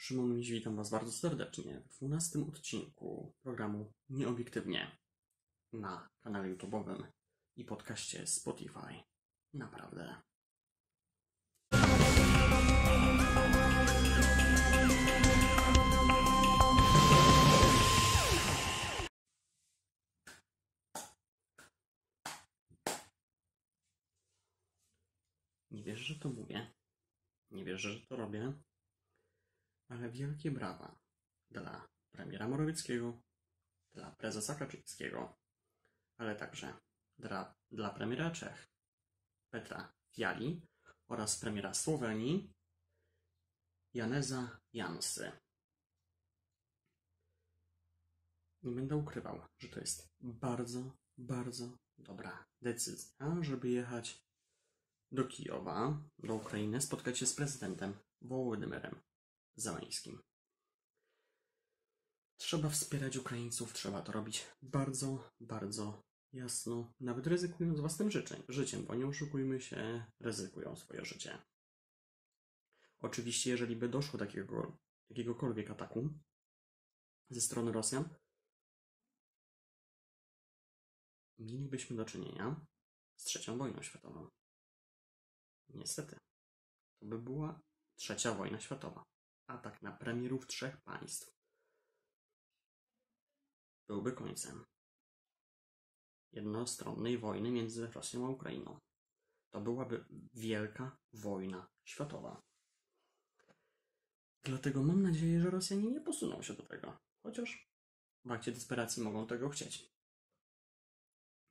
Szymon Miś, witam Was bardzo serdecznie w 12 odcinku programu Nieobiektywnie na kanale YouTube'owym i podcaście Spotify. Naprawdę. Nie wierzę, że to mówię. Nie wierzę, że to robię. Ale wielkie brawa dla premiera Morawieckiego, dla prezesa Kaczyńskiego, ale także dla, dla premiera Czech Petra Fiali oraz premiera Słowenii Janeza Jansy. Nie będę ukrywał, że to jest bardzo, bardzo dobra decyzja, żeby jechać do Kijowa, do Ukrainy, spotkać się z prezydentem Wołodymyrem Zeleńskim. Trzeba wspierać Ukraińców, trzeba to robić bardzo, bardzo jasno, nawet ryzykując własnym życiem, życiem bo nie oszukujmy się, ryzykują swoje życie. Oczywiście, jeżeli by doszło do jakiegokolwiek ataku ze strony Rosjan, mielibyśmy do czynienia z trzecią wojną światową. Niestety, to by była trzecia wojna światowa. Atak na premierów trzech państw byłby końcem jednostronnej wojny między Rosją a Ukrainą. To byłaby wielka wojna światowa. Dlatego mam nadzieję, że Rosjanie nie posuną się do tego, chociaż w akcie desperacji mogą tego chcieć.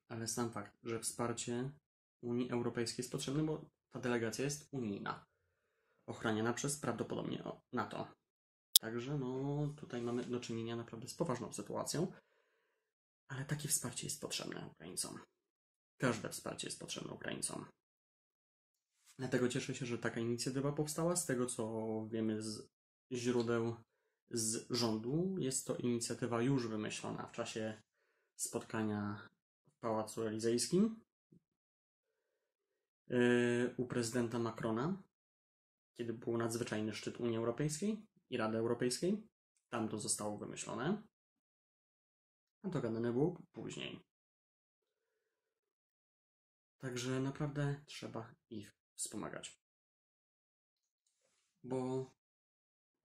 Ale sam fakt, że wsparcie Unii Europejskiej jest potrzebne, bo ta delegacja jest unijna, ochraniana przez prawdopodobnie NATO. Także no, tutaj mamy do czynienia naprawdę z poważną sytuacją, ale takie wsparcie jest potrzebne Ukraińcom. Każde wsparcie jest potrzebne Ukraińcom. Dlatego cieszę się, że taka inicjatywa powstała. Z tego co wiemy z źródeł z rządu, jest to inicjatywa już wymyślona w czasie spotkania w Pałacu Elizejskim yy, u prezydenta Macrona, kiedy był nadzwyczajny szczyt Unii Europejskiej i Rady Europejskiej. Tam to zostało wymyślone. A to gadane było później. Także naprawdę trzeba ich wspomagać. Bo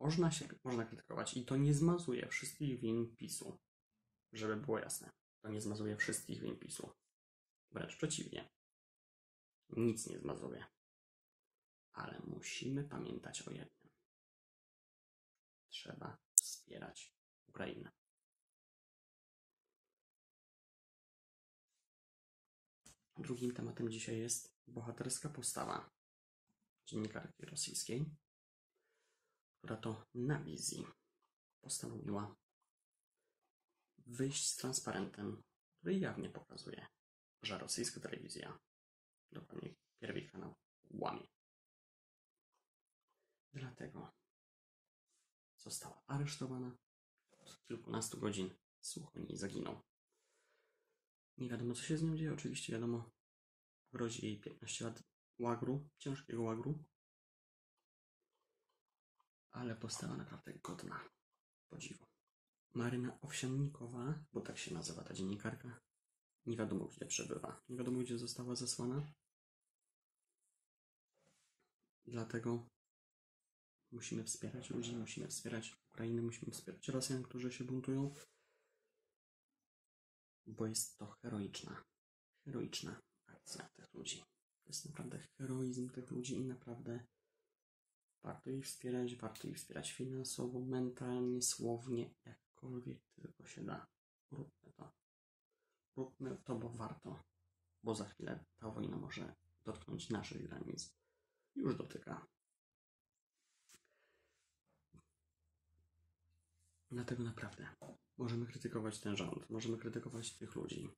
można się można krytykować i to nie zmazuje wszystkich win PiSu. Żeby było jasne. To nie zmazuje wszystkich win PiSu. Wręcz przeciwnie. Nic nie zmazuje. Ale musimy pamiętać o jednym. Trzeba wspierać Ukrainę. Drugim tematem dzisiaj jest bohaterska postawa dziennikarki rosyjskiej, która to na wizji postanowiła wyjść z transparentem, który jawnie pokazuje, że rosyjska telewizja, dokładnie pierwszy kanał, łamie. Dlatego została aresztowana. Od kilkunastu godzin słuch o niej zaginął. Nie wiadomo, co się z nią dzieje. Oczywiście wiadomo, grozi jej 15 lat łagru, ciężkiego łagru. Ale postawa naprawdę godna podziwu. Maryna Owsiannikowa, bo tak się nazywa ta dziennikarka, nie wiadomo gdzie przebywa. Nie wiadomo gdzie została zesłana. Dlatego musimy wspierać ludzi, musimy wspierać Ukrainę, musimy wspierać Rosjan, którzy się buntują bo jest to heroiczna, heroiczna akcja tych ludzi. To jest naprawdę heroizm tych ludzi i naprawdę warto ich wspierać, warto ich wspierać finansowo, mentalnie, słownie, jakkolwiek tylko się da. Róbmy to. Róbmy to, bo warto, bo za chwilę ta wojna może dotknąć naszych granic. Już dotyka. Dlatego naprawdę możemy krytykować ten rząd, możemy krytykować tych ludzi,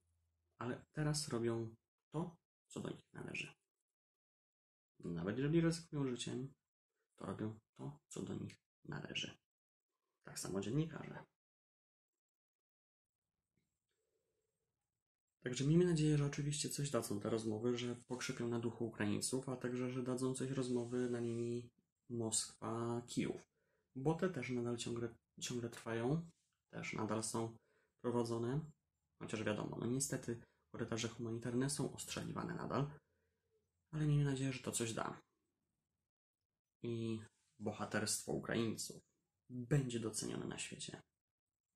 ale teraz robią to, co do nich należy. Nawet jeżeli ryzykują życiem, to robią to, co do nich należy. Tak samo dziennikarze. Także miejmy nadzieję, że oczywiście coś dadzą te rozmowy, że pokrzypią na duchu Ukraińców, a także, że dadzą coś rozmowy na linii Moskwa-Kijów. bo te też nadal ciągle, ciągle trwają, też nadal są prowadzone, chociaż wiadomo, no niestety korytarze humanitarne są ostrzeliwane nadal, ale miejmy nadzieję, że to coś da. I bohaterstwo Ukraińców będzie docenione na świecie,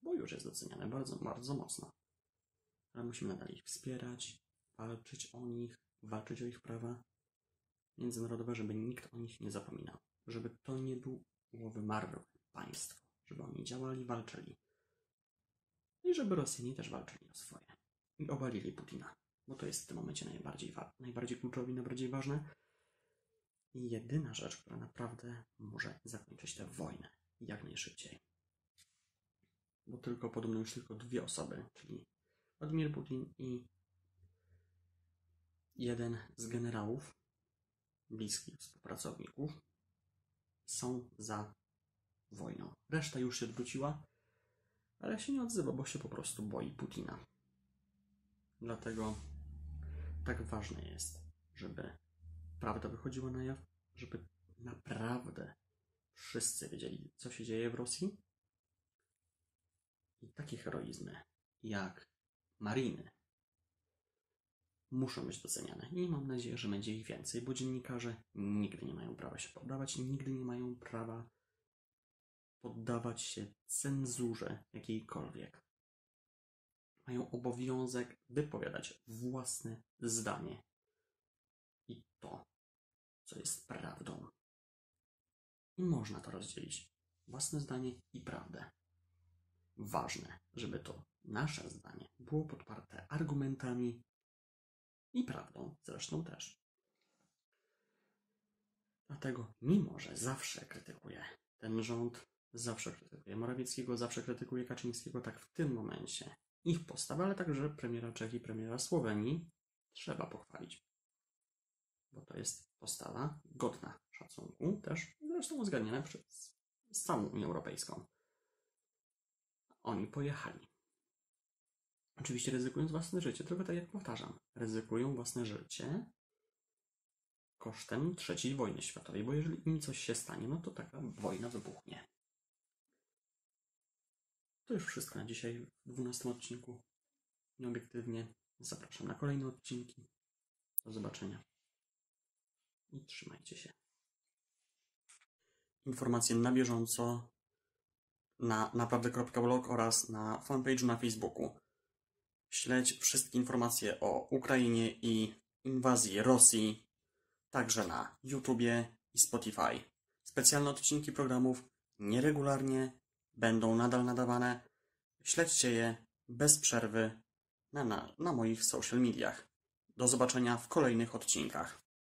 bo już jest doceniane bardzo, bardzo mocno. Ale musimy nadal ich wspierać, walczyć o nich, walczyć o ich prawa międzynarodowe, żeby nikt o nich nie zapominał. Żeby to nie było wymarłe państwo, żeby oni działali, walczyli. I żeby Rosjanie też walczyli o swoje. I obalili Putina, bo to jest w tym momencie najbardziej, najbardziej kluczowe i najbardziej ważne. I jedyna rzecz, która naprawdę może zakończyć tę wojnę jak najszybciej. Bo tylko podobno już tylko dwie osoby, czyli Władimir Putin i jeden z generałów, bliskich współpracowników, są za wojną. Reszta już się odwróciła, ale się nie odzywa, bo się po prostu boi Putina. Dlatego tak ważne jest, żeby prawda wychodziła na jaw, żeby naprawdę wszyscy wiedzieli, co się dzieje w Rosji. I takie heroizmy jak Mariny muszą być doceniane. I mam nadzieję, że będzie ich więcej, bo dziennikarze nigdy nie mają prawa się poddawać, nigdy nie mają prawa poddawać się cenzurze jakiejkolwiek. Mają obowiązek wypowiadać własne zdanie i to, co jest prawdą. I można to rozdzielić. Własne zdanie i prawdę. Ważne, żeby to nasze zdanie było podparte argumentami i prawdą zresztą też. Dlatego, mimo że zawsze krytykuję ten rząd, zawsze krytykuję Morawieckiego, zawsze krytykuję Kaczyńskiego, tak w tym momencie ich postawę, ale także premiera Czech i premiera Słowenii trzeba pochwalić. Bo to jest postawa godna szacunku, też zresztą uzgadniana przez całą Unię Europejską. Oni pojechali. Oczywiście ryzykując własne życie, tylko tak jak powtarzam, ryzykują własne życie kosztem III wojny światowej, bo jeżeli im coś się stanie, no to taka wojna wybuchnie. To już wszystko na dzisiaj w 12 odcinku. Nieobiektywnie zapraszam na kolejne odcinki. Do zobaczenia i trzymajcie się. Informacje na bieżąco na naprawdę.blog oraz na fanpage'u na Facebooku. Śledź wszystkie informacje o Ukrainie i inwazji Rosji, także na YouTubie i Spotify. Specjalne odcinki programów nieregularnie będą nadal nadawane. Śledźcie je bez przerwy na, na, na moich social mediach. Do zobaczenia w kolejnych odcinkach.